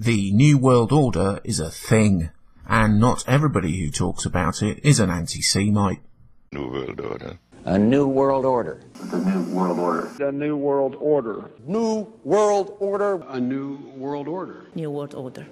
The New World Order is a thing, and not everybody who talks about it is an anti-Semite. New World Order. A new world order. The New World Order. The New World Order. New World Order. A New World Order. New World Order.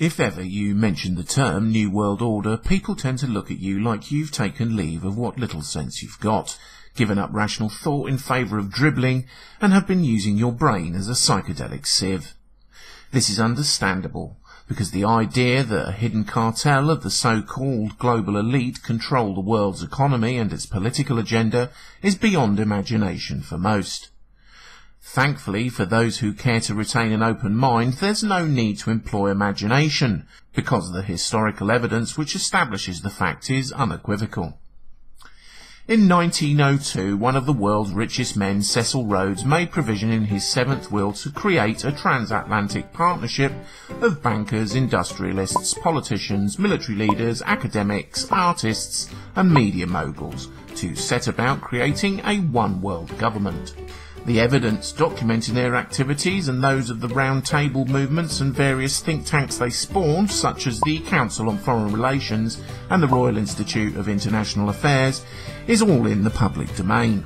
If ever you mention the term New World Order, people tend to look at you like you've taken leave of what little sense you've got, given up rational thought in favour of dribbling, and have been using your brain as a psychedelic sieve. This is understandable, because the idea that a hidden cartel of the so-called global elite control the world's economy and its political agenda is beyond imagination for most. Thankfully, for those who care to retain an open mind, there's no need to employ imagination, because the historical evidence which establishes the fact is unequivocal. In 1902, one of the world's richest men, Cecil Rhodes, made provision in his seventh will to create a transatlantic partnership of bankers, industrialists, politicians, military leaders, academics, artists, and media moguls to set about creating a one world government. The evidence documenting their activities and those of the Round Table movements and various think tanks they spawned, such as the Council on Foreign Relations and the Royal Institute of International Affairs, is all in the public domain.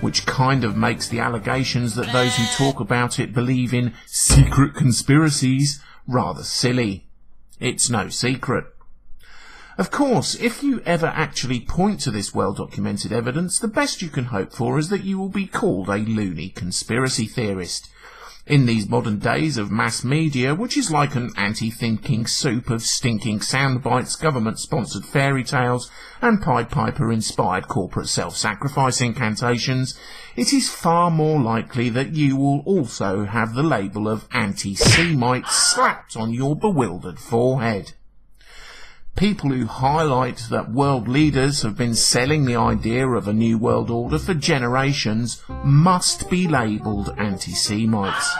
Which kind of makes the allegations that those who talk about it believe in secret conspiracies rather silly. It's no secret. Of course, if you ever actually point to this well-documented evidence, the best you can hope for is that you will be called a loony conspiracy theorist. In these modern days of mass media, which is like an anti-thinking soup of stinking sound bites, government-sponsored fairy tales, and Pied Piper-inspired corporate self-sacrifice incantations, it is far more likely that you will also have the label of anti-Semite slapped on your bewildered forehead. People who highlight that world leaders have been selling the idea of a new world order for generations must be labelled anti-Semites.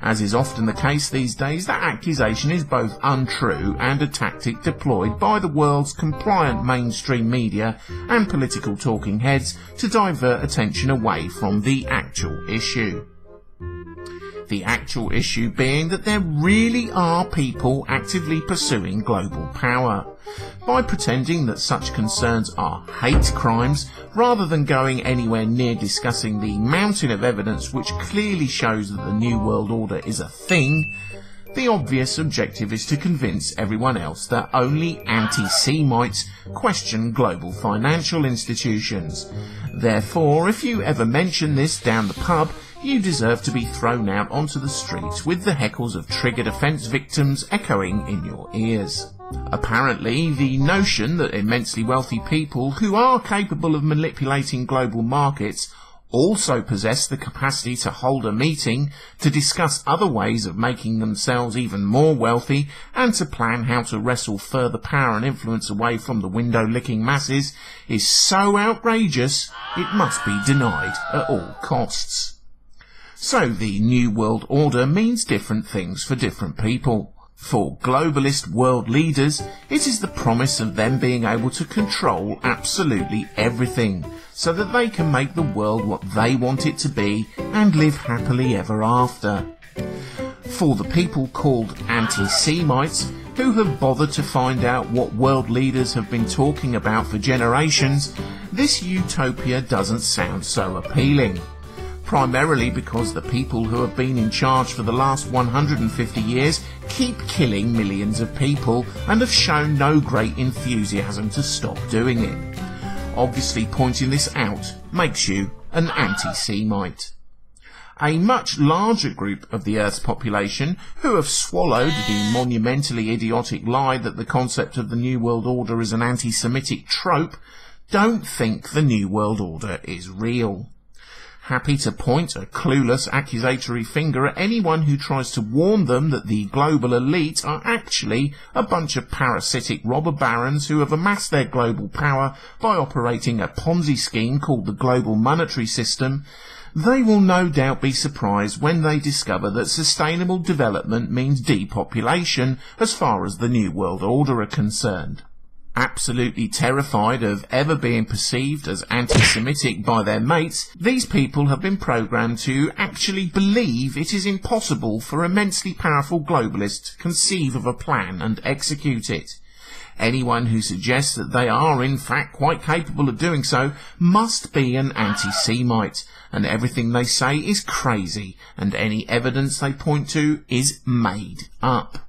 As is often the case these days, that accusation is both untrue and a tactic deployed by the world's compliant mainstream media and political talking heads to divert attention away from the actual issue. The actual issue being that there really are people actively pursuing global power. By pretending that such concerns are hate crimes, rather than going anywhere near discussing the mountain of evidence which clearly shows that the New World Order is a thing, the obvious objective is to convince everyone else that only anti-Semites question global financial institutions. Therefore, if you ever mention this down the pub, you deserve to be thrown out onto the streets with the heckles of triggered offence victims echoing in your ears. Apparently, the notion that immensely wealthy people who are capable of manipulating global markets also possess the capacity to hold a meeting to discuss other ways of making themselves even more wealthy and to plan how to wrestle further power and influence away from the window licking masses is so outrageous it must be denied at all costs. So the New World Order means different things for different people. For globalist world leaders, it is the promise of them being able to control absolutely everything, so that they can make the world what they want it to be and live happily ever after. For the people called anti-Semites, who have bothered to find out what world leaders have been talking about for generations, this utopia doesn't sound so appealing primarily because the people who have been in charge for the last 150 years keep killing millions of people and have shown no great enthusiasm to stop doing it. Obviously pointing this out makes you an anti-Semite. A much larger group of the Earth's population who have swallowed the monumentally idiotic lie that the concept of the New World Order is an anti-Semitic trope don't think the New World Order is real happy to point a clueless accusatory finger at anyone who tries to warn them that the global elite are actually a bunch of parasitic robber barons who have amassed their global power by operating a Ponzi scheme called the global monetary system, they will no doubt be surprised when they discover that sustainable development means depopulation as far as the New World Order are concerned. Absolutely terrified of ever being perceived as anti-Semitic by their mates, these people have been programmed to actually believe it is impossible for immensely powerful globalists to conceive of a plan and execute it. Anyone who suggests that they are in fact quite capable of doing so must be an anti-Semite, and everything they say is crazy, and any evidence they point to is made up.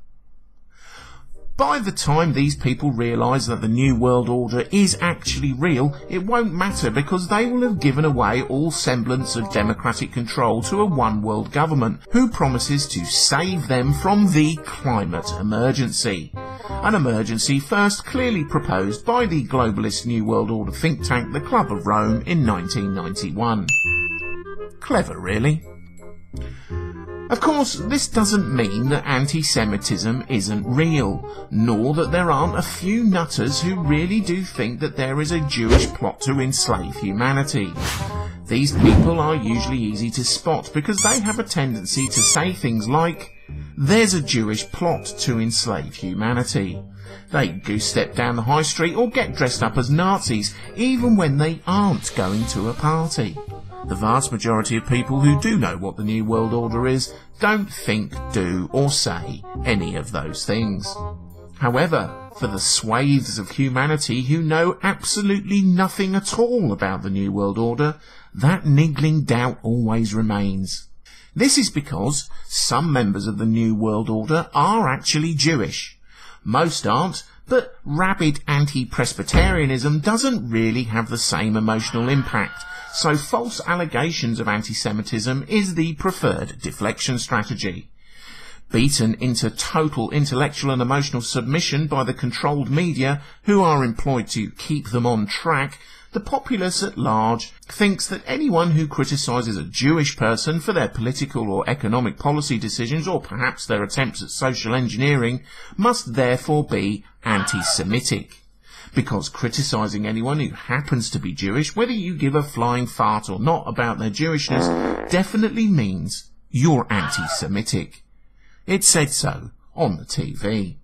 By the time these people realise that the New World Order is actually real, it won't matter because they will have given away all semblance of democratic control to a one world government who promises to save them from the climate emergency. An emergency first clearly proposed by the globalist New World Order think tank the Club of Rome in 1991. Clever, really. Of course, this doesn't mean that anti-Semitism isn't real, nor that there aren't a few nutters who really do think that there is a Jewish plot to enslave humanity. These people are usually easy to spot because they have a tendency to say things like, there's a Jewish plot to enslave humanity. They goose step down the high street or get dressed up as Nazis, even when they aren't going to a party. The vast majority of people who do know what the New World Order is don't think, do, or say any of those things. However, for the swathes of humanity who know absolutely nothing at all about the New World Order, that niggling doubt always remains. This is because some members of the New World Order are actually Jewish. Most aren't, but rabid anti-Presbyterianism doesn't really have the same emotional impact so false allegations of anti-Semitism is the preferred deflection strategy. Beaten into total intellectual and emotional submission by the controlled media who are employed to keep them on track, the populace at large thinks that anyone who criticises a Jewish person for their political or economic policy decisions or perhaps their attempts at social engineering must therefore be anti-Semitic because criticising anyone who happens to be Jewish, whether you give a flying fart or not about their Jewishness, definitely means you're anti-Semitic. It said so on the TV.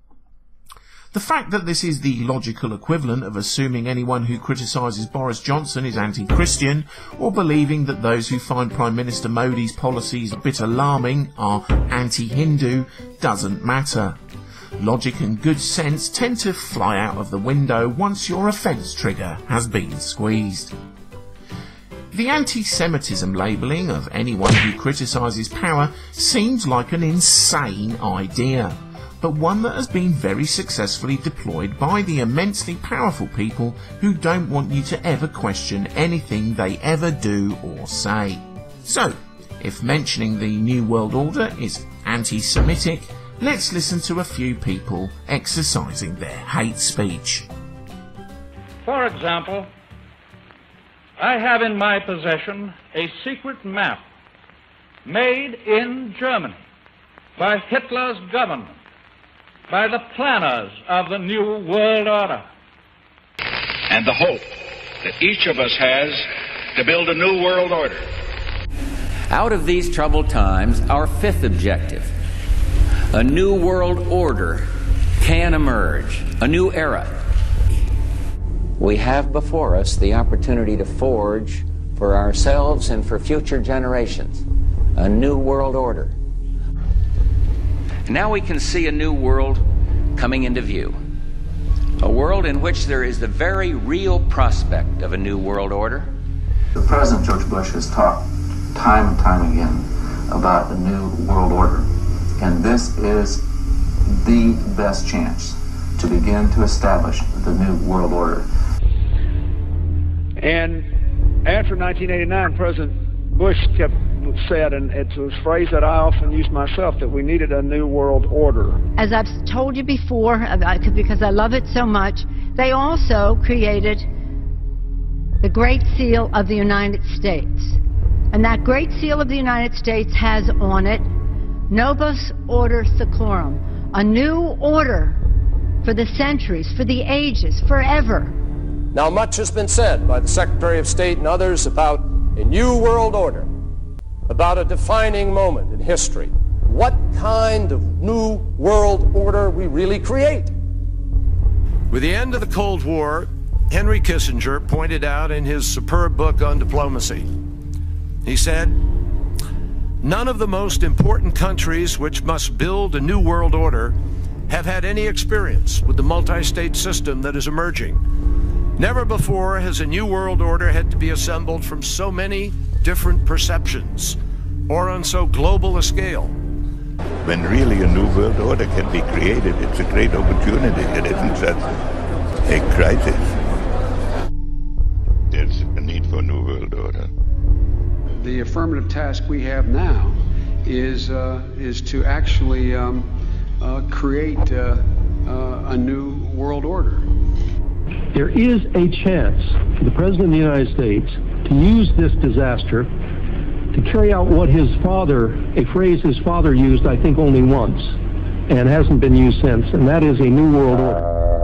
The fact that this is the logical equivalent of assuming anyone who criticises Boris Johnson is anti-Christian, or believing that those who find Prime Minister Modi's policies a bit alarming are anti-Hindu, doesn't matter. Logic and good sense tend to fly out of the window once your offence trigger has been squeezed. The anti-Semitism labelling of anyone who criticises power seems like an insane idea, but one that has been very successfully deployed by the immensely powerful people who don't want you to ever question anything they ever do or say. So, if mentioning the New World Order is anti-Semitic, let's listen to a few people exercising their hate speech. For example, I have in my possession a secret map made in Germany by Hitler's government, by the planners of the New World Order. And the hope that each of us has to build a new world order. Out of these troubled times, our fifth objective a new world order can emerge, a new era. We have before us the opportunity to forge for ourselves and for future generations a new world order. Now we can see a new world coming into view. A world in which there is the very real prospect of a new world order. The President George Bush has talked time and time again about the new world order. And this is the best chance to begin to establish the new world order. And after 1989, President Bush kept said, and it's a phrase that I often use myself, that we needed a new world order. As I've told you before, because I love it so much, they also created the Great Seal of the United States. And that Great Seal of the United States has on it Novus Ordo Seclorum, a new order for the centuries, for the ages, forever. Now, much has been said by the Secretary of State and others about a new world order, about a defining moment in history. What kind of new world order we really create? With the end of the Cold War, Henry Kissinger pointed out in his superb book on diplomacy, he said, None of the most important countries which must build a new world order have had any experience with the multi state system that is emerging. Never before has a new world order had to be assembled from so many different perceptions or on so global a scale. When really a new world order can be created, it's a great opportunity. It isn't just a crisis. The affirmative task we have now is, uh, is to actually um, uh, create uh, uh a new world order. There is a chance for the President of the United States to use this disaster to carry out what his father, a phrase his father used, I think, only once, and hasn't been used since, and that is a new world order. Uh,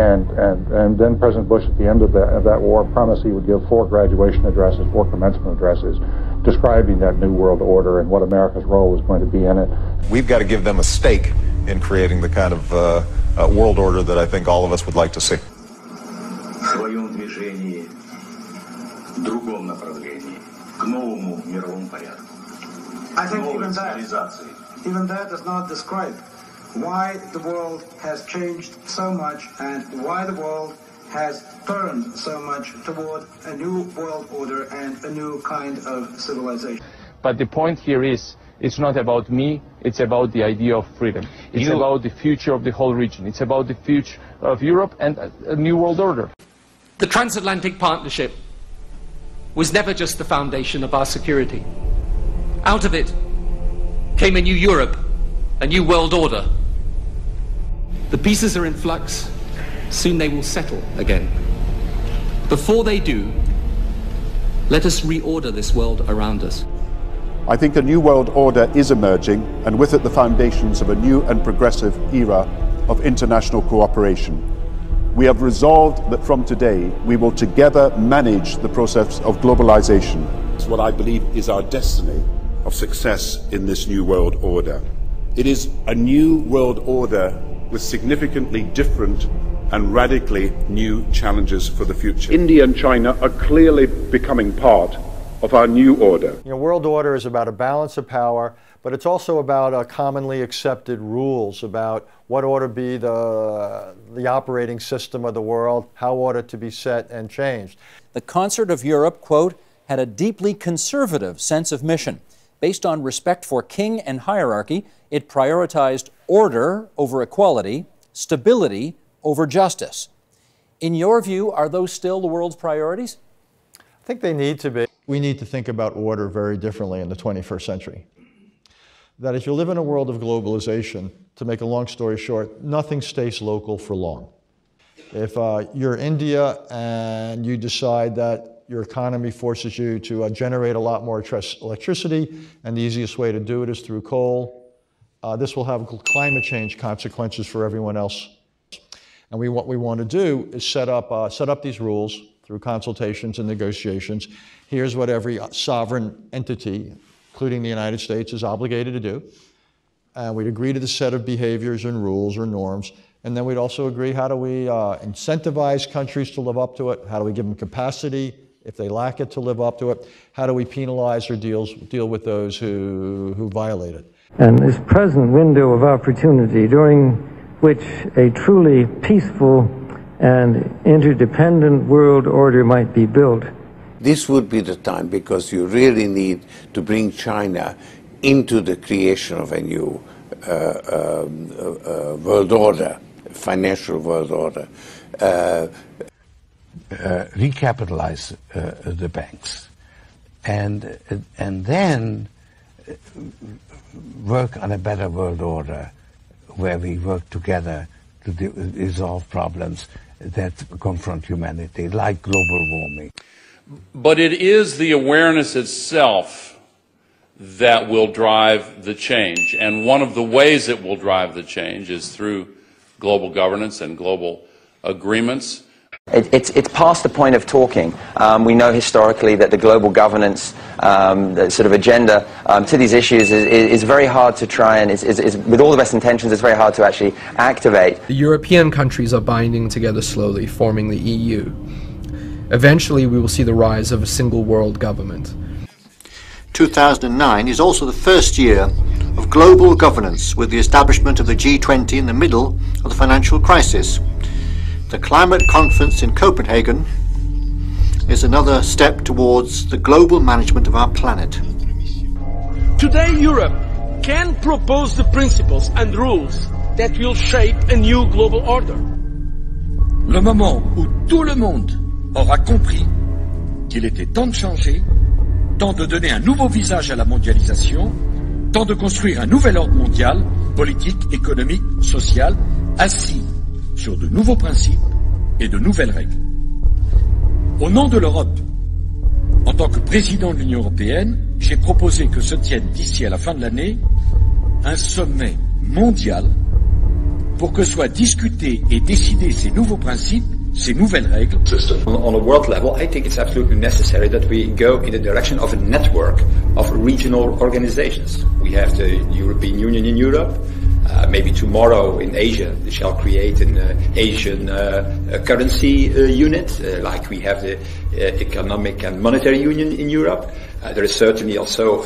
and, and, and then President Bush, at the end of, the, of that war, promised he would give four graduation addresses, four commencement addresses, describing that New World Order and what America's role was going to be in it. We've got to give them a stake in creating the kind of uh, uh, world order that I think all of us would like to see. I think even that, even that does not describe why the world has changed so much and why the world has turned so much toward a new world order and a new kind of civilization. But the point here is, it's not about me, it's about the idea of freedom. It's you... about the future of the whole region. It's about the future of Europe and a new world order. The transatlantic partnership was never just the foundation of our security. Out of it came a new Europe, a new world order. The pieces are in flux. Soon they will settle again. Before they do, let us reorder this world around us. I think a new world order is emerging, and with it the foundations of a new and progressive era of international cooperation. We have resolved that from today we will together manage the process of globalization. It's what I believe is our destiny of success in this new world order. It is a new world order with significantly different and radically new challenges for the future. India and China are clearly becoming part of our new order. You know, world order is about a balance of power, but it's also about uh, commonly accepted rules about what ought to be the, the operating system of the world, how ought it to be set and changed. The Concert of Europe, quote, had a deeply conservative sense of mission. Based on respect for king and hierarchy, it prioritized order over equality, stability over justice. In your view, are those still the world's priorities? I think they need to be. We need to think about order very differently in the 21st century. That if you live in a world of globalization, to make a long story short, nothing stays local for long. If uh, you're India and you decide that your economy forces you to uh, generate a lot more electricity, and the easiest way to do it is through coal, uh, this will have climate change consequences for everyone else. And we, what we want to do is set up, uh, set up these rules through consultations and negotiations. Here's what every sovereign entity, including the United States, is obligated to do. And we'd agree to the set of behaviors and rules or norms. And then we'd also agree how do we uh, incentivize countries to live up to it? How do we give them capacity if they lack it to live up to it? How do we penalize or deals, deal with those who, who violate it? And this present window of opportunity during which a truly peaceful and interdependent world order might be built. This would be the time because you really need to bring China into the creation of a new uh, um, uh, world order, financial world order. Uh, uh recapitalize uh, the banks, and and then work on a better world order, where we work together to resolve problems that confront humanity, like global warming. But it is the awareness itself that will drive the change. And one of the ways it will drive the change is through global governance and global agreements. It, it's, it's past the point of talking. Um, we know historically that the global governance um, the sort of agenda um, to these issues is, is, very hard to try and, is, is, with all the best intentions, it's very hard to actually activate. The European countries are binding together slowly, forming the EU. Eventually, we will see the rise of a single world government. 2009 is also the first year of global governance with the establishment of the G20 in the middle of the financial crisis. The climate conference in Copenhagen is another step towards the global management of our planet. Today, Europe can propose the principles and rules that will shape a new global order. Le moment où tout le monde aura compris qu'il était temps de changer, temps de donner un nouveau visage à la mondialisation, temps de construire un nouvel ordre mondial, politique, économique, social, assis sur de nouveaux principes et de nouvelles règles. Au nom de l'Europe, en tant que président de l'Union européenne, j'ai proposé que se tienne d'ici à la fin de l'année un sommet mondial pour que soient discutés et décidés ces nouveaux principes ces nouvelles règles. On, on, a world level, I think it's absolutely necessary that we go in the direction of a network of regional organizations. We have the European Union in Europe. Uh, maybe tomorrow in Asia they shall create an uh, Asian uh, currency uh, unit, uh, like we have the uh, Economic and Monetary Union in Europe. there is certainly also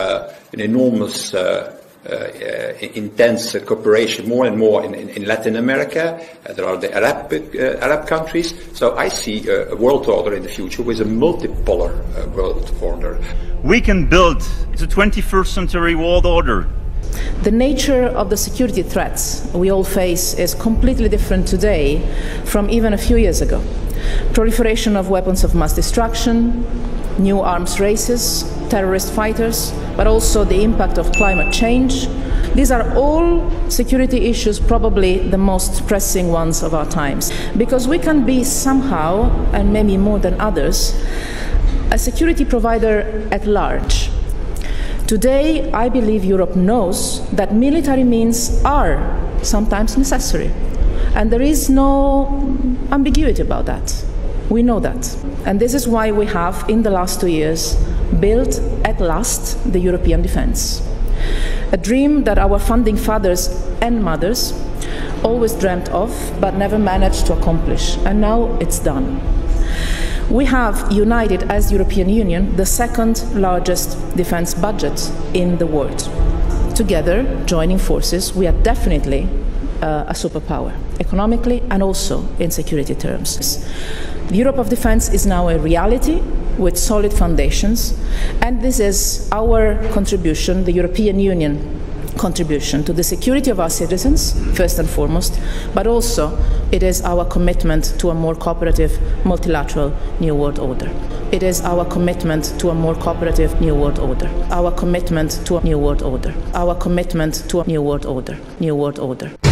an enormous uh, uh, intense cooperation more and more in, in, in Latin America. Uh, there are the Arab, Arab countries. So I see a world order in the future with a multipolar world order. We can build the 21st century world order the nature of the security threats we all face is completely different today from even a few years ago. Proliferation of weapons of mass destruction, new arms races, terrorist fighters, but also the impact of climate change. These are all security issues, probably the most pressing ones of our times, because we can be somehow, and maybe more than others, a security provider at large. Today, I believe Europe knows that military means are sometimes necessary, and there is no ambiguity about that. We know that. And this is why we have, in the last two years, built at last the European defense. A dream that our founding fathers and mothers always dreamt of but never managed to accomplish. And now it's done. We have united as European Union the second largest defense budget in the world. Together, joining forces, we are definitely uh, a superpower, economically and also in security terms. The Europe of Defense is now a reality with solid foundations, and this is our contribution, the European Union contribution to the security of our citizens, first and foremost, but also it is our commitment to a more cooperative, multilateral New World Order. It is our commitment to a more cooperative New World Order. Our commitment to a New World Order. Our commitment to a New World Order. New World Order.